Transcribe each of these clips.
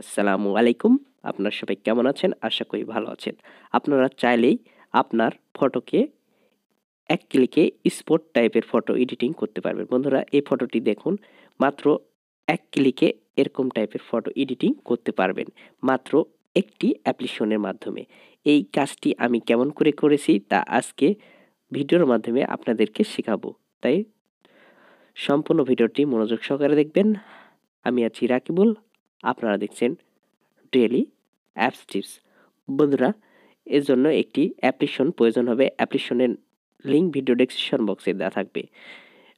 আসসালামু আলাইকুম। আপনার সবাই কেমন আছেন? আশা করি ভালো আছেন। আপনারা চাইলেই আপনার ফটোকে এক ক্লিকে স্পোর্ট টাইপের ফটো এডিটিং করতে পারবেন। বন্ধুরা, এই ফটোটি দেখুন, মাত্র এক ক্লিকে এরকম টাইপের ফটো এডিটিং করতে পারবেন, মাত্র একটি অ্যাপ্লিকেশনের মাধ্যমে। এই কাজটি আমি কেমন করে করেছি তা আজকে ভিডিওর মাধ্যমে আপনাদেরকে শেখাবো। তাই সম্পূর্ণ ভিডিওটি মনোযোগ সহকারে দেখবেন। আমি আছি রাকিবুল। আপনারা দেখছেন ডেলি অ্যাপস টিপস। বন্ধুরা এর জন্য একটি অ্যাপ্লিকেশন প্রয়োজন হবে। অ্যাপ্লিকেশনের লিঙ্ক ভিডিও ডেসক্রিপশন বক্সে দেওয়া থাকবে।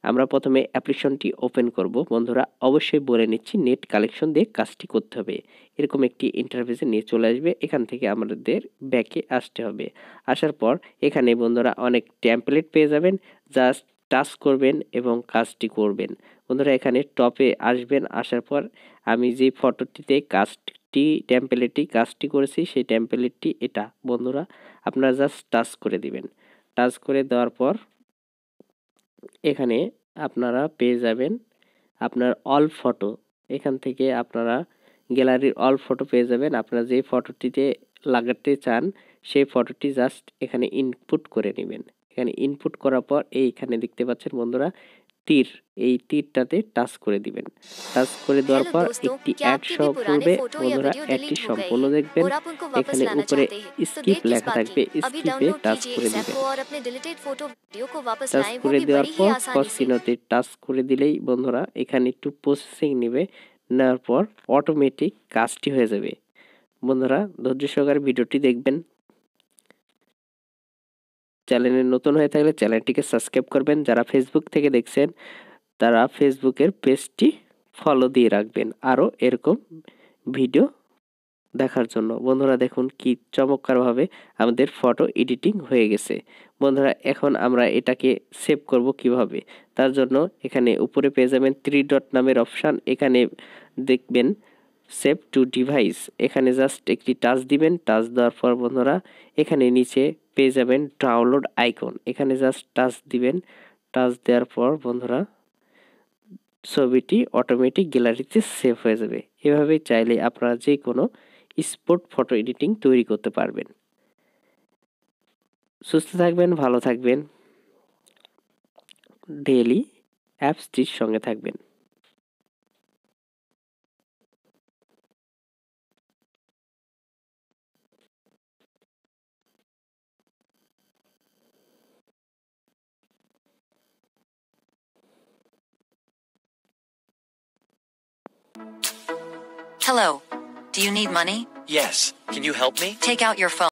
আমরা প্রথমে অ্যাপ্লিকেশনটি ওপেন করব। বন্ধুরা, অবশ্যই বলে নিচ্ছি, নেট কালেকশন দিয়ে কাজটি করতে হবে। এরকম একটি ইন্টারফেসে নিয়ে চলে আসবে। এখান থেকে আমাদের ব্যাকে আসতে হবে। আসার পর এখানে বন্ধুরা অনেক ট্যাম্পলেট পেয়ে যাবেন। জাস্ট টাচ করবেন এবং কাজটি করবেন। বন্ধুরা এখানে টপে আসবেন, আসার পর আমি যে ফটোটিতে কাজটি টেম্পলেটটি কাজটি করেছি, সেই টেম্পলেটটি এটা। বন্ধুরা, আপনারা জাস্ট টাচ করে দিবেন। টাচ করে দেওয়ার পর এখানে আপনারা পেয়ে যাবেন আপনার অল ফটো এখান থেকে আপনারা গ্যালারির অল ফটো পেয়ে যাবেন। আপনারা যে ফটোটিতে লাগাতে চান, সেই ফটোটি জাস্ট এখানে ইনপুট করে নেবেন। এখানে ইনপুট করার পর এইখানে দেখতে পাচ্ছেন বন্ধুরা তীর এই তীরটাতে টাচ করে দিবেন। টাচ করে দেওয়ার পর একটি অ্যাড শো করবে বন্ধুরা অ্যাডটি সম্পূর্ণ দেখবেন। এখানে উপরে স্কিপ লেখা থাকবে স্কিপে টাচ করে দিবেন। টাচ করে দেওয়ার পর ফসিনোতে টাচ করে দিলেই বন্ধুরা এখানে একটু প্রসেসিং নেবে নেওয়ার পর অটোমেটিক কাজটি হয়ে যাবে। বন্ধুরা ধৈর্য সহকারে ভিডিওটি দেখবেন। চ্যানেলে নতুন হয়ে থাকলে চ্যানেলটিকে সাবস্ক্রাইব করবেন। যারা ফেসবুক থেকে দেখছেন, তারা ফেসবুকের পেজটি ফলো দিয়ে রাখবেন। আরও এরকম ভিডিও দেখার জন্য। বন্ধুরা দেখুন কি চমৎকারভাবে আমাদের ফটো এডিটিং হয়ে গেছে। বন্ধুরা, এখন আমরা এটাকে সেভ করব কীভাবে? তার জন্য এখানে উপরে পেয়ে যাবেন থ্রি ডট নামের অপশান এখানে দেখবেন সেভ টু ডিভাইস এখানে জাস্ট একটি টাচ দিবেন। টাচ দেওয়ার পর বন্ধুরা, এখানে নিচে পেয়ে যাবেন ডাউনলোড আইকন এখানে জাস্ট টাচ দিবেন। টাচ দেওয়ার পর বন্ধুরা, ছবিটি অটোমেটিক গ্যালারিতে সেভ হয়ে যাবে। এভাবে চাইলে আপনারা যে কোনো স্পোর্ট ফটো এডিটিং তৈরি করতে পারবেন। সুস্থ থাকবেন, ভালো থাকবেন। ডেলি অ্যাপসটির সঙ্গে থাকবেন। Hello. Do you need money? Yes. Can you help me? Take out your phone.